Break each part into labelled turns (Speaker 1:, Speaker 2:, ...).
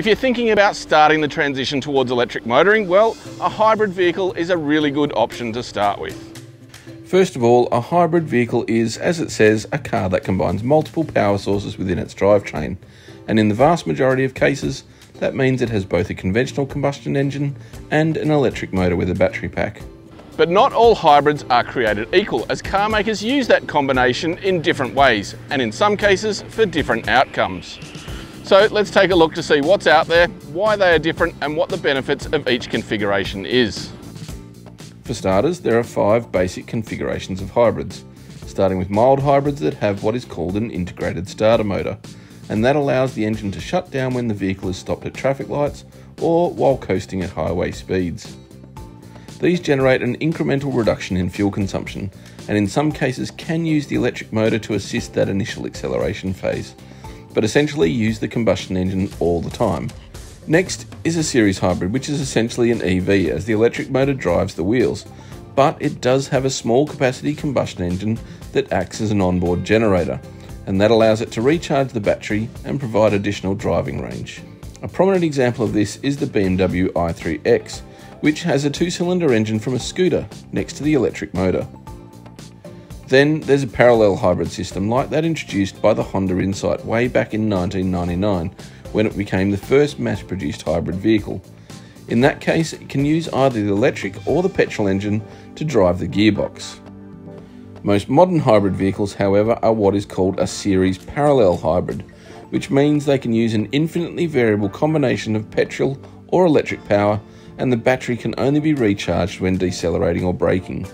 Speaker 1: If you're thinking about starting the transition towards electric motoring, well, a hybrid vehicle is a really good option to start with.
Speaker 2: First of all, a hybrid vehicle is, as it says, a car that combines multiple power sources within its drivetrain, and in the vast majority of cases, that means it has both a conventional combustion engine and an electric motor with a battery pack.
Speaker 1: But not all hybrids are created equal, as car makers use that combination in different ways, and in some cases for different outcomes. So let's take a look to see what's out there, why they are different, and what the benefits of each configuration is.
Speaker 2: For starters, there are five basic configurations of hybrids, starting with mild hybrids that have what is called an integrated starter motor, and that allows the engine to shut down when the vehicle is stopped at traffic lights or while coasting at highway speeds. These generate an incremental reduction in fuel consumption, and in some cases can use the electric motor to assist that initial acceleration phase, but essentially use the combustion engine all the time. Next is a series hybrid, which is essentially an EV as the electric motor drives the wheels, but it does have a small capacity combustion engine that acts as an onboard generator, and that allows it to recharge the battery and provide additional driving range. A prominent example of this is the BMW i3 REx, which has a two cylinder engine from a scooter next to the electric motor. Then there's a parallel hybrid system like that introduced by the Honda Insight way back in 1999 when it became the first mass produced hybrid vehicle. In that case, it can use either the electric or the petrol engine to drive the gearbox. Most modern hybrid vehicles, however, are what is called a series parallel hybrid, which means they can use an infinitely variable combination of petrol or electric power, and the battery can only be recharged when decelerating or braking.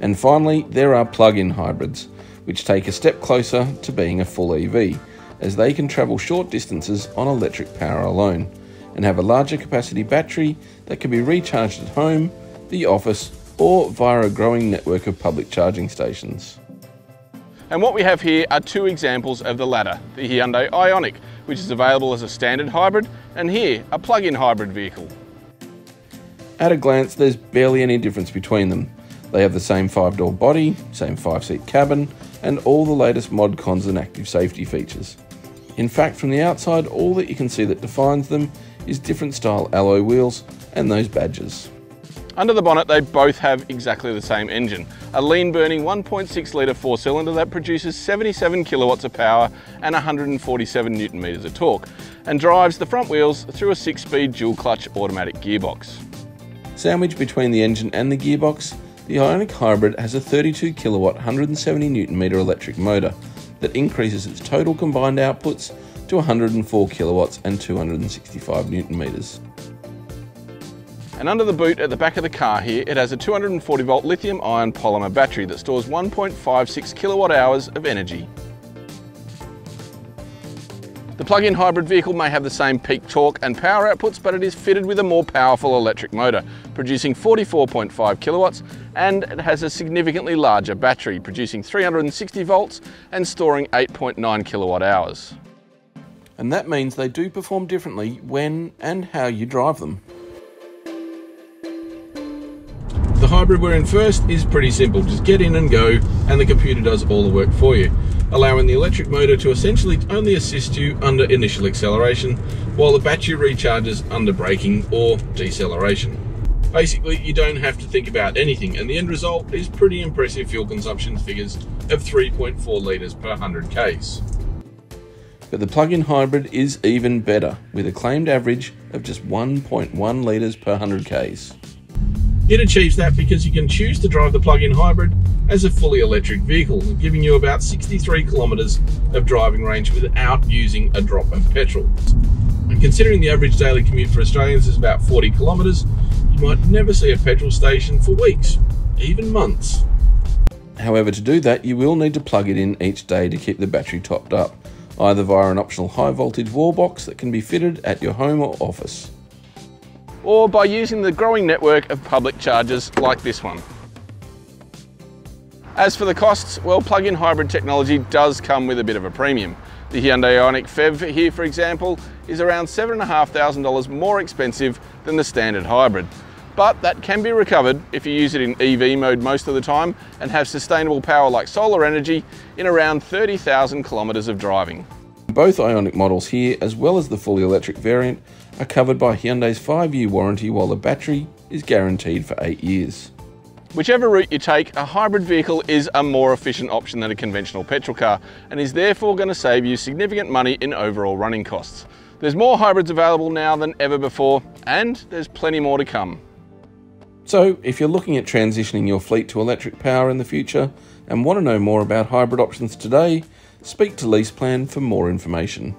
Speaker 2: And finally, there are plug-in hybrids, which take a step closer to being a full EV, as they can travel short distances on electric power alone, and have a larger capacity battery that can be recharged at home, the office, or via a growing network of public charging stations.
Speaker 1: And what we have here are two examples of the latter, the Hyundai Ioniq, which is available as a standard hybrid, and here, a plug-in hybrid vehicle.
Speaker 2: At a glance, there's barely any difference between them, they have the same 5-door body, same 5-seat cabin, and all the latest mod cons and active safety features. In fact, from the outside, all that you can see that defines them is different style alloy wheels and those badges.
Speaker 1: Under the bonnet, they both have exactly the same engine, a lean burning 1.6 litre four cylinder that produces 77 kilowatts of power and 147 newton meters of torque, and drives the front wheels through a six speed dual clutch automatic gearbox.
Speaker 2: Sandwiched between the engine and the gearbox the Ioniq Hybrid has a 32 kilowatt 170 newton meter electric motor that increases its total combined outputs to 104 kilowatts and 265 newton meters.
Speaker 1: And under the boot at the back of the car here, it has a 240 volt lithium ion polymer battery that stores 1.56 kilowatt hours of energy. Plug-in hybrid vehicle may have the same peak torque and power outputs, but it is fitted with a more powerful electric motor, producing 44.5 kilowatts, and it has a significantly larger battery, producing 360 volts and storing 8.9 kilowatt hours.
Speaker 2: And that means they do perform differently when and how you drive them.
Speaker 1: The hybrid we're in first is pretty simple, just get in and go, and the computer does all the work for you allowing the electric motor to essentially only assist you under initial acceleration, while the battery recharges under braking or deceleration. Basically, you don't have to think about anything, and the end result is pretty impressive fuel consumption figures of 3.4 litres per 100 k's.
Speaker 2: But the plug-in hybrid is even better, with a claimed average of just 1.1 litres per 100 k's.
Speaker 1: It achieves that because you can choose to drive the plug-in hybrid as a fully electric vehicle, giving you about 63 kilometres of driving range without using a drop of petrol. And considering the average daily commute for Australians is about 40 kilometres, you might never see a petrol station for weeks, even months.
Speaker 2: However, to do that, you will need to plug it in each day to keep the battery topped up, either via an optional high voltage wall box that can be fitted at your home or office
Speaker 1: or by using the growing network of public chargers like this one. As for the costs, well, plug-in hybrid technology does come with a bit of a premium. The Hyundai Ioniq PHEV here, for example, is around $7,500 more expensive than the standard hybrid. But that can be recovered if you use it in EV mode most of the time and have sustainable power like solar energy in around 30,000 kilometres of driving.
Speaker 2: both Ioniq models here, as well as the fully electric variant, are covered by Hyundai's 5 year warranty while the battery is guaranteed for 8 years.
Speaker 1: Whichever route you take, a hybrid vehicle is a more efficient option than a conventional petrol car and is therefore going to save you significant money in overall running costs. There's more hybrids available now than ever before and there's plenty more to come.
Speaker 2: So, if you're looking at transitioning your fleet to electric power in the future and want to know more about hybrid options today, speak to LeasePlan for more information.